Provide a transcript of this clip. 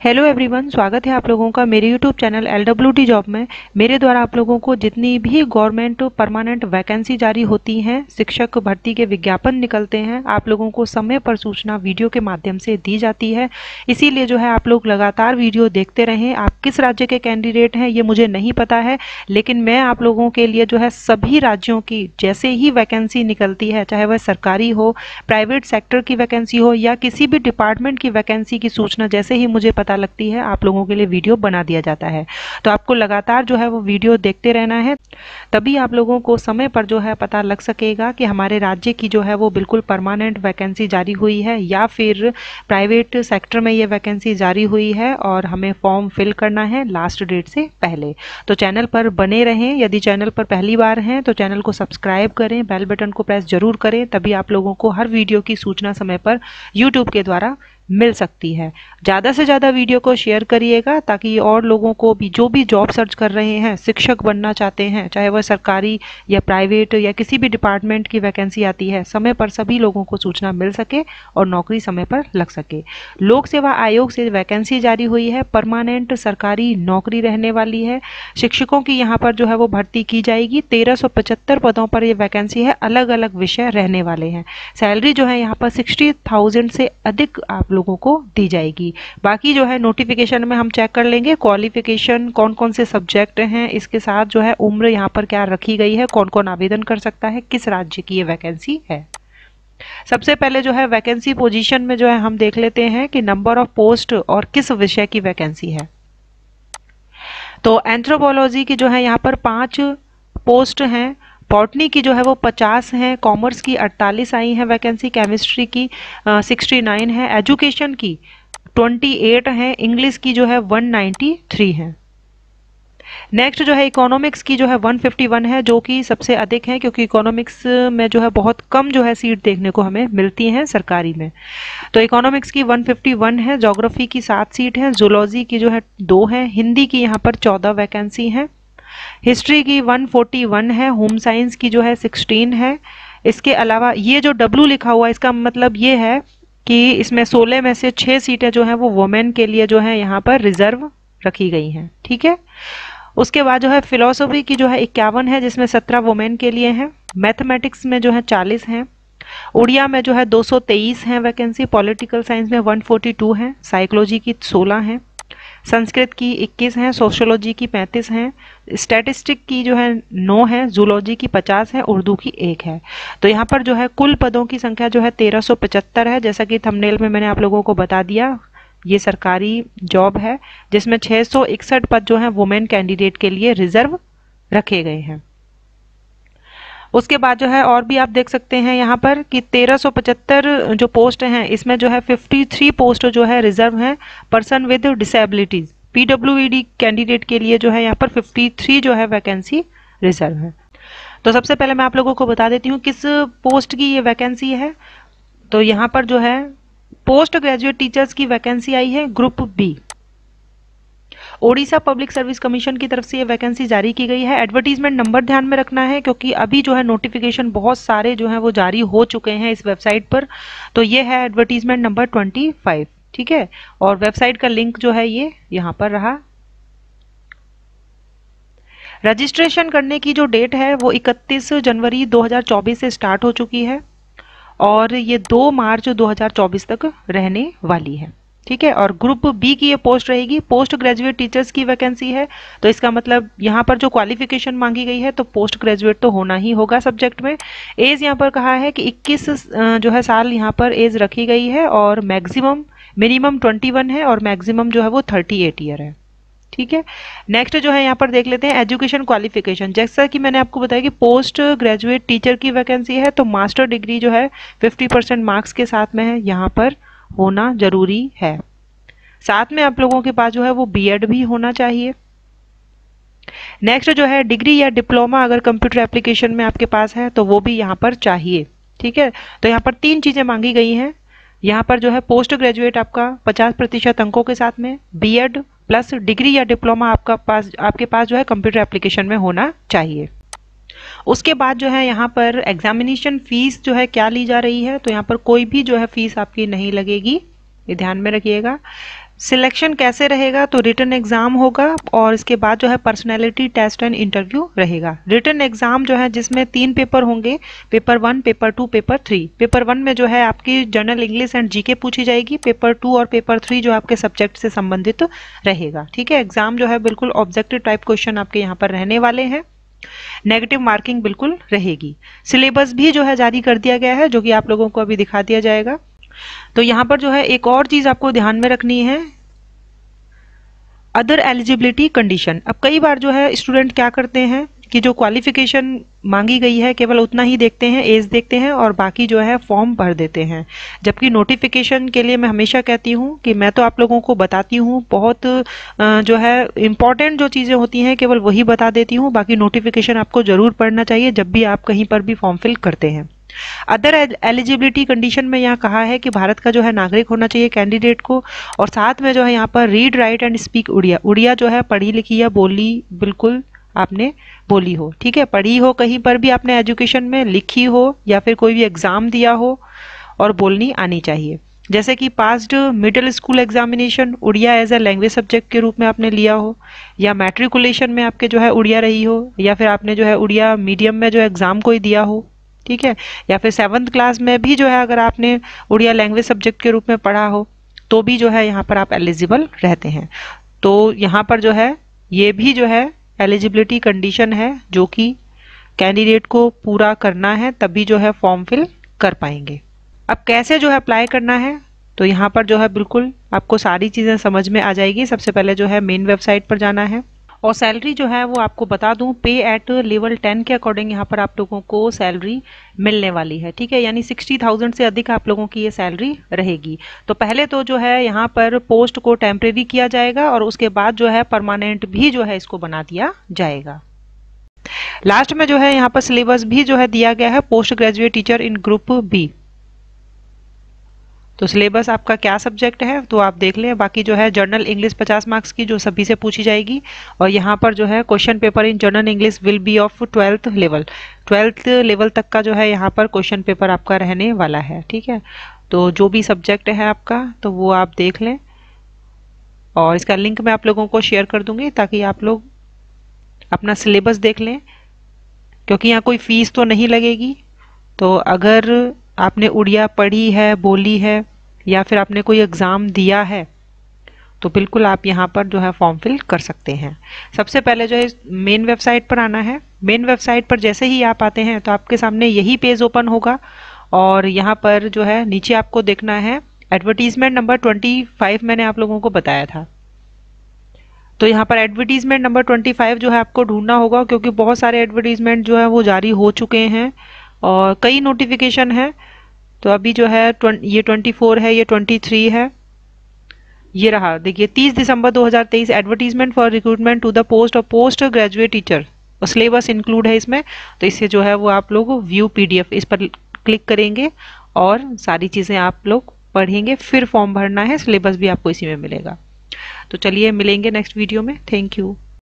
Hello everyone स्वागत है आप लोगों का मेरे YouTube channel L W T job में। मेरे द्वारा आप लोगों को जितनी भी गवर्नमेंट परमानेंट वैकेंसी जारी होती हैं, शिक्षक भर्ती के विज्ञापन निकलते हैं, आप लोगों को समय पर सूचना वीडियो के माध्यम से दी जाती है। इसीलिए जो है आप लोग लगातार वीडियो देखते रहें। आप किस राज्य के कैंडिडेट हैं, ये मुझे नहीं पता है, लेकिन मैं आप लोगों के लिए जो है सभी राज्यों की जैसे ही वैकेंसी निकलती है, चाहे वह सरकारी हो प्राइवेट सेक्टर की वैकेंसी हो, या किसी भी डिपार्टमेंट की वैकेंसी की सूचना जैसे ही मुझे पता लगती है, आप लोगों के लिए वीडियो बना दिया जाता है। तो आपको लगातार जो है वो वीडियो देखते रहना है, तभी आप लोगों को समय पर जो है पता लग सकेगा कि हमारे राज्य की जो है वो बिल्कुल परमानेंट वैकेंसी जारी हुई है या फिर प्राइवेट सेक्टर में ये वैकेंसी जारी हुई है और हमें फॉर्म फिल करना है लास्ट डेट से पहले। तो चैनल पर बने रहें, यदि चैनल पर पहली बार हैं तो चैनल को सब्सक्राइब करें बेल बटन को प्रेस ज़रूर करें, तभी आप लोगों को हर वीडियो की सूचना समय पर यूट्यूब के द्वारा मिल सकती है। ज़्यादा से ज़्यादा वीडियो को शेयर करिएगा ताकि और लोगों को भी, जो भी जॉब सर्च कर रहे हैं, शिक्षक बनना चाहते हैं, चाहे वह सरकारी या प्राइवेट या किसी भी डिपार्टमेंट की वैकेंसी आती है, समय पर सभी लोगों को सूचना मिल सके और नौकरी समय पर लग सके। लोक सेवा आयोग से वैकेंसी जारी हुई है परमानेंट सरकारी नौकरी रहने वाली है। शिक्षकों की यहाँ पर जो है वो भर्ती की जाएगी। तेरह पदों पर ये वैकेंसी है अलग अलग विषय रहने वाले हैं। सैलरी जो है यहाँ पर सिक्सटी थाउज़ेंड से अधिक आप लोगों को दी जाएगी। बाकी जो है नोटिफिकेशन में हम चेक कर लेंगे क्वालिफिकेशन कौन कौन से सब्जेक्ट हैं, इसके साथ जो है उम्र यहाँ पर क्या रखी गई है, कौन कौन आवेदन कर सकता है, किस राज्य की ये वैकेंसी है। सबसे पहले जो है वैकेंसी पोजीशन में जो है हम देख लेते हैं कि नंबर ऑफ़ पोस्ट और किस विषय की वैकेंसी है। तो एंथ्रोपोलॉजी की जो है यहाँ पर पाँच पोस्ट हैं बॉटनी की जो है वो 50 है कॉमर्स की 48 आई है वैकेंसी केमिस्ट्री की सिक्सटी नाइन है एजुकेशन की 28 है इंग्लिश की जो है 193 है। नेक्स्ट जो है इकोनॉमिक्स की जो है 151 है, जो कि सबसे अधिक है, क्योंकि इकोनॉमिक्स में जो है बहुत कम जो है सीट देखने को हमें मिलती हैं सरकारी में। तो इकोनॉमिक्स की 151 है जोग्राफी की सात सीट है जूलॉजी की जो है दो है, हिंदी की यहाँ पर चौदह वैकेंसी है। हिस्ट्री की 141 है, होम साइंस की जो है 16 है। इसके अलावा ये जो डब्लू लिखा हुआ है, इसका मतलब ये है कि इसमें 16 में से 6 सीटें जो हैं, वो वुमेन के लिए जो है, यहाँ पर रिज़र्व रखी गई हैं, ठीक है? उसके बाद जो है फिलोसफी की जो है इक्यावन है, जिसमें 17 वुमेन के लिए हैं। मैथमेटिक्स में जो है 40 हैं। उड़िया में जो है 223 हैं वैकेंसी पॉलिटिकल साइंस में 142 हैं। साइकोलॉजी की 16 हैं। संस्कृत की 21 हैं सोशोलॉजी की 35 हैं, स्टैटिस्टिक की जो है 9 है, जूलॉजी की 50 है, उर्दू की एक है। तो यहाँ पर जो है कुल पदों की संख्या जो है 1375 है, जैसा कि थंबनेल में मैंने आप लोगों को बता दिया, ये सरकारी जॉब है, जिसमें छः सौ इकसठ पद जो हैं वुमेन कैंडिडेट के लिए रिज़र्व रखे गए हैं। उसके बाद जो है और भी आप देख सकते हैं यहाँ पर कि 1375 जो पोस्ट हैं, इसमें जो है 53 पोस्ट जो है रिज़र्व हैं person with disabilities PW candidate के लिए जो है यहाँ पर 53 जो है वैकेंसी रिज़र्व है। तो सबसे पहले मैं आप लोगों को बता देती हूँ किस पोस्ट की ये वैकेंसी है। तो यहाँ पर जो है पोस्ट ग्रेजुएट टीचर्स की वैकेंसी आई है group B Odisha public service commission की तरफ़ से ये वैकेंसी जारी की गई है। एडवर्टीजमेंट नंबर ध्यान में रखना है, क्योंकि अभी जो है नोटिफिकेशन बहुत सारे जो है वो जारी हो चुके हैं इस वेबसाइट पर। तो ये है एडवर्टीजमेंट नंबर ट्वेंटी फाइव ठीक है? और वेबसाइट का लिंक जो है ये यहाँ पर रहा। रजिस्ट्रेशन करने की जो डेट है, वो 31 जनवरी 2024 से स्टार्ट हो चुकी है और ये 2 मार्च 2024 तक रहने वाली है। ठीक है? और ग्रुप बी की ये पोस्ट रहेगी। पोस्ट ग्रेजुएट टीचर्स की वैकेंसी है। तो इसका मतलब यहाँ पर जो क्वालिफिकेशन मांगी गई है तो पोस्ट ग्रेजुएट तो होना ही होगा सब्जेक्ट में। एज यहाँ पर कहा है कि 21 जो है साल यहाँ पर एज रखी गई है और मैक्सिमम मिनिमम 21 है और मैक्सिमम जो है वो 38 ईयर है। ठीक है? नेक्स्ट जो है यहाँ पर देख लेते हैं एजुकेशन क्वालिफिकेशन जैसा कि मैंने आपको बताया कि पोस्ट ग्रेजुएट टीचर की वैकेंसी है तो मास्टर डिग्री जो है 50 परसेंट मार्क्स के साथ में है यहाँ पर। होना ज़रूरी है। साथ में आप लोगों के पास जो है वो बीएड भी होना चाहिए। नेक्स्ट जो है डिग्री या डिप्लोमा अगर कंप्यूटर एप्लीकेशन में आपके पास है तो वो भी यहाँ पर चाहिए, ठीक है? तो यहाँ पर तीन चीज़ें मांगी गई हैं। यहाँ पर जो है पोस्ट ग्रेजुएट आपका 50 प्रतिशत अंकों के साथ में बीएड प्लस डिग्री या डिप्लोमा आपका पास, आपके पास जो है कंप्यूटर एप्लीकेशन में होना चाहिए। उसके बाद जो है यहाँ पर एग्जामिनेशन फ़ीस जो है क्या ली जा रही है? तो यहाँ पर कोई भी जो है फ़ीस आपकी नहीं लगेगी। ये ध्यान में रखिएगा। सिलेक्शन कैसे रहेगा? तो रिटर्न एग्ज़ाम होगा और इसके बाद जो है पर्सनैलिटी टेस्ट एंड इंटरव्यू रहेगा। रिटर्न एग्ज़ाम जो है जिसमें तीन paper one paper two paper three paper three paper one में जो है आपकी जनरल इंग्लिश एंड जीके पूछी जाएगी। पेपर टू और पेपर थ्री जो आपके सब्जेक्ट से संबंधित रहेगा। ठीक है? एग्ज़ाम जो है बिल्कुल ऑब्जेक्टिव टाइप क्वेश्चन आपके यहाँ पर रहने वाले हैं। नेगेटिव मार्किंग बिल्कुल रहेगी। सिलेबस भी जो है जारी कर दिया गया है, जो कि आप लोगों को अभी दिखा दिया जाएगा। तो यहाँ पर जो है एक और चीज़ आपको ध्यान में रखनी है। अदर एलिजिबिलिटी कंडीशन अब कई बार जो है स्टूडेंट क्या करते हैं? कि जो क्वालिफिकेशन मांगी गई है, केवल उतना ही देखते हैं एज देखते हैं और बाकी जो है फॉर्म भर देते हैं। जबकि नोटिफिकेशन के लिए मैं हमेशा कहती हूँ कि मैं तो आप लोगों को बताती हूँ, बहुत जो है इंपॉर्टेंट जो चीज़ें होती हैं, केवल वही बता देती हूँ, बाकी नोटिफिकेशन आपको ज़रूर पढ़ना चाहिए जब भी आप कहीं पर भी फॉर्म फिल करते हैं। अदर एलिजिबिलिटी कंडीशन में यहाँ कहा है कि भारत का जो है नागरिक होना चाहिए कैंडिडेट को और साथ में जो है यहाँ पर read write and speak Odia. Odia जो है पढ़ी लिखी या बोली बिल्कुल आपने बोली हो। ठीक है, पढ़ी हो कहीं पर भी आपने एजुकेशन में, लिखी हो या फिर कोई भी एग्ज़ाम दिया हो और बोलनी आनी चाहिए। जैसे कि passed middle school examination Odia as a language subject के रूप में आपने लिया हो या मैट्रिकुलेशन में आपके जो है उड़िया रही हो या फिर आपने जो है उड़िया मीडियम में जो एग्ज़ाम कोई दिया हो, ठीक है? या फिर सेवन्थ क्लास में भी जो है अगर आपने उड़िया लैंग्वेज सब्जेक्ट के रूप में पढ़ा हो तो भी जो है यहाँ पर आप एलिजिबल रहते हैं। तो यहाँ पर जो है, ये भी जो है एलिजिबिलिटी कंडीशन है जो कि कैंडिडेट को पूरा करना है, तभी जो है फॉर्म फिल कर पाएँगे। अब कैसे जो है अप्लाई करना है तो यहाँ पर जो है बिल्कुल आपको सारी चीज़ें समझ में आ जाएगी। सबसे पहले जो है मेन वेबसाइट पर जाना है। और सैलरी जो है वो आपको बता दूँ पे एट लेवल टेन के अकॉर्डिंग यहाँ पर आप लोगों को सैलरी मिलने वाली है, ठीक है? यानी सिक्सटी थाउज़ेंड से अधिक आप लोगों की ये सैलरी रहेगी। तो पहले तो जो है यहाँ पर पोस्ट को टेम्प्रेरी किया जाएगा और उसके बाद जो है परमानेंट भी जो है इसको बना दिया जाएगा। लास्ट में जो है यहाँ पर सिलेबस भी जो है दिया गया है post graduate teacher in group B तो सिलेबस आपका क्या सब्जेक्ट है तो आप देख लें। बाकी जो है, जर्नल इंग्लिश 50 मार्क्स की, जो सभी से पूछी जाएगी। और यहाँ पर जो है, question paper in general English will be of twelfth level. Twelfth level तक का जो है, यहाँ पर क्वेश्चन पेपर आपका रहने वाला है, ठीक है? तो जो भी सब्जेक्ट है आपका तो वो आप देख लें। और इसका लिंक मैं आप लोगों को शेयर कर दूँगी, ताकि आप लोग अपना सिलेबस देख लें। क्योंकि यहाँ कोई फ़ीस तो नहीं लगेगी। तो अगर आपने उड़िया पढ़ी है, बोली है, या फिर आपने कोई एग्ज़ाम दिया है तो बिल्कुल आप यहाँ पर जो है फॉर्म फिल कर सकते हैं। सबसे पहले जो है मेन वेबसाइट पर आना है। मेन वेबसाइट पर जैसे ही आप आते हैं तो आपके सामने यही पेज ओपन होगा और यहाँ पर जो है नीचे आपको देखना है एडवर्टीजमेंट नंबर ट्वेंटी फाइव मैंने आप लोगों को बताया था। तो यहाँ पर एडवर्टीजमेंट नंबर ट्वेंटी फाइव जो है आपको ढूंढना होगा, क्योंकि बहुत सारे एडवर्टीजमेंट जो है वो जारी हो चुके हैं और कई नोटिफिकेशन है। तो अभी जो है ये 24 है, ये 23 है। ये रहा, देखिए 30 दिसंबर 2023 advertisement for recruitment to the post of post graduate teacher और सिलेबस इंक्लूड है इसमें तो इससे जो है वो आप लोग व्यू पीडीएफ इस पर क्लिक करेंगे और सारी चीज़ें आप लोग पढ़ेंगे, फिर फॉर्म भरना है सिलेबस भी आपको इसी में मिलेगा। तो चलिए, मिलेंगे नेक्स्ट वीडियो में। Thank you